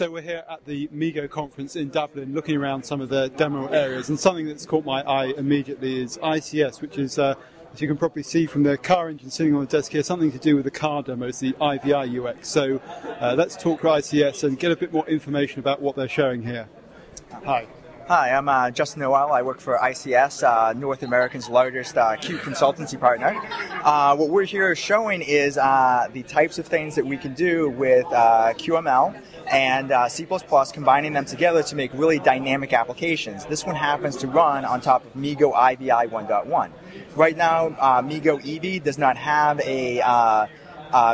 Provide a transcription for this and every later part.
So we're here at the MeeGo conference in Dublin, looking around some of the demo areas, and something that's caught my eye immediately is ICS, which is, uh, as you can probably see from the car engine sitting on the desk here, something to do with the car demos, the IVI UX. So uh, let's talk to ICS and get a bit more information about what they're showing here. Hi. Hi, I'm uh, Justin Noel. I work for ICS, uh, North America's largest uh, Qt consultancy partner. Uh, what we're here showing is uh, the types of things that we can do with uh, QML and C++, combining them together to make really dynamic applications. This one happens to run on top of MeeGo IVI 1.1. Right now, MeeGo Eevee does not have a uh,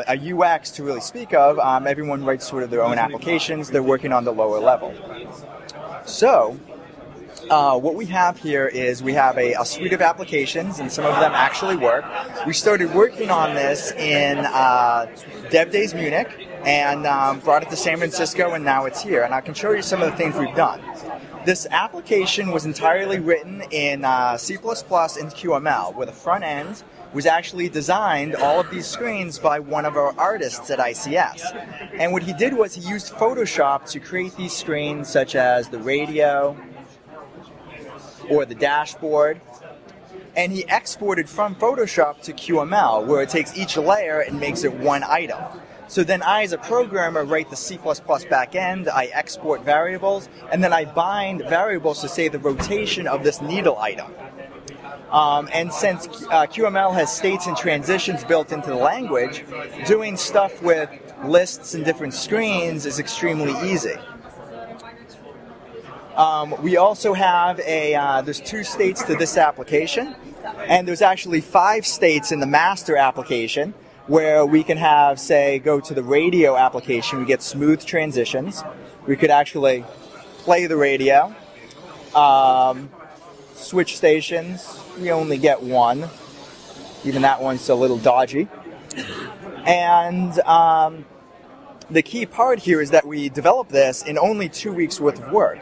a UX to really speak of. Um, everyone writes sort of their own applications. They're working on the lower level. So, uh, what we have here is we have a, a, suite of applications, and some of them actually work. We started working on this in uh, Dev Days Munich and um, brought it to San Francisco, and now it's here. And I can show you some of the things we've done. This application was entirely written in uh, C++ and QML, where the front end was actually designed all of these screens by one of our artists at ICS. And what he did was he used Photoshop to create these screens such as the radio, or the dashboard. And he exported from Photoshop to QML, where it takes each layer and makes it one item. So then I, as a programmer, write the C++ backend, I export variables, and then I bind variables to say the rotation of this needle item. Um, and since uh, QML has states and transitions built into the language, doing stuff with lists and different screens is extremely easy. Um, we also have a, uh, there's two states to this application, and there's actually five states in the master application where we can have, say, go to the radio application, we get smooth transitions. We could actually play the radio. Um, switch stations, we only get one. Even that one's a little dodgy. And um, the key part here is that we developed this in only two weeks worth of work.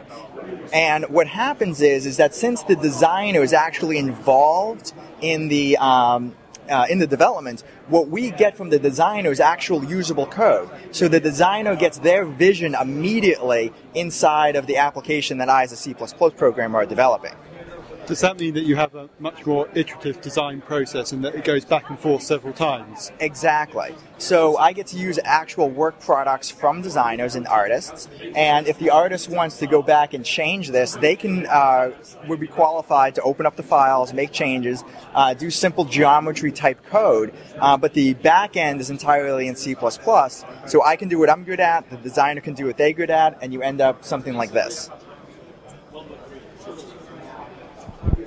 And what happens is, is that since the designer is actually involved in the um, uh, in the development, what we get from the designer is actual usable code. So the designer gets their vision immediately inside of the application that I, as a C++ programmer, are developing. Does that mean that you have a much more iterative design process and that it goes back and forth several times? Exactly. So I get to use actual work products from designers and artists, and if the artist wants to go back and change this, they can uh, would be qualified to open up the files, make changes, uh, do simple geometry type code. Uh, but the back end is entirely in C++, so I can do what I'm good at, the designer can do what they're good at, and you end up something like this.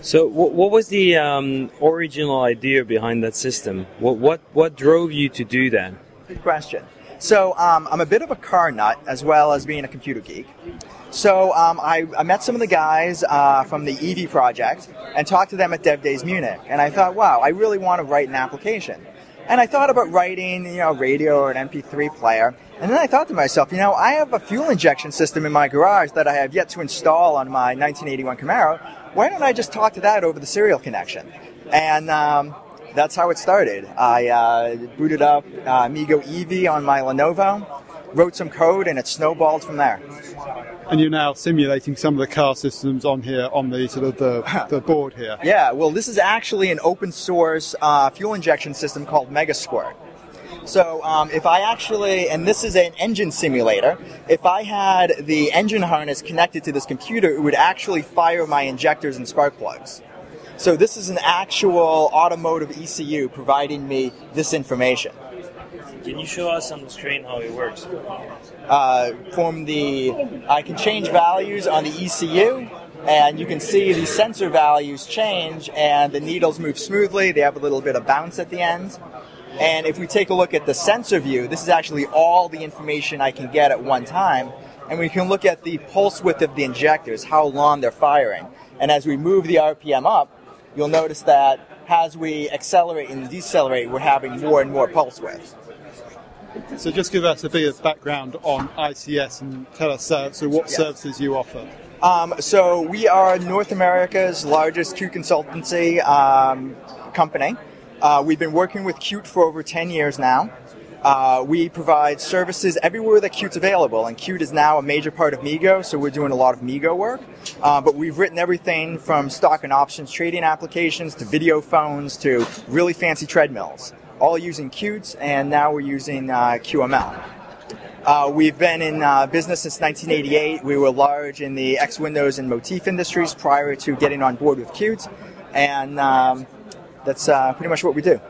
So, what, was the um, original idea behind that system? What, what, what drove you to do that? Good question. So, um, I'm a bit of a car nut as well as being a computer geek. So, um, I, I, met some of the guys uh, from the Eevee project and talked to them at Dev Days Munich. And I thought, wow, I really want to write an application. And I thought about writing, you know, radio or an MP3 player. And then I thought to myself, you know, I have a fuel injection system in my garage that I have yet to install on my 1981 Camaro why don't I just talk to that over the serial connection? And um, that's how it started. I uh, booted up uh, MeeGo Eevee on my Lenovo, wrote some code, and it snowballed from there. And you're now simulating some of the car systems on here on the sort of the, the board here. Yeah, well, this is actually an open source uh, fuel injection system called Megasquirt. So um, if I actually, and this is an engine simulator, if I had the engine harness connected to this computer, it would actually fire my injectors and spark plugs. So this is an actual automotive ECU providing me this information. Can you show us on the screen how it works? Uh, from the, I can change values on the ECU, and you can see the sensor values change, and the needles move smoothly. They have a little bit of bounce at the end. And if we take a look at the sensor view, this is actually all the information I can get at one time. And we can look at the pulse width of the injectors, how long they're firing. And as we move the RPM up, you'll notice that as we accelerate and decelerate, we're having more and more pulse width. So just give us a bit of background on ICS and tell us uh, so what yes. services you offer. Um, so we are North America's largest Qt consultancy um, company. Uh, we've been working with Qt for over 10 years now. Uh, we provide services everywhere that Qt's available, and Qt is now a major part of MeeGo, so we're doing a lot of MeeGo work. Uh, but we've written everything from stock and options trading applications to video phones to really fancy treadmills, all using Qt, and now we're using uh, QML. Uh, we've been in uh, business since 1988. We were large in the X Windows and Motif industries prior to getting on board with Qt, and um, that's pretty much what we do.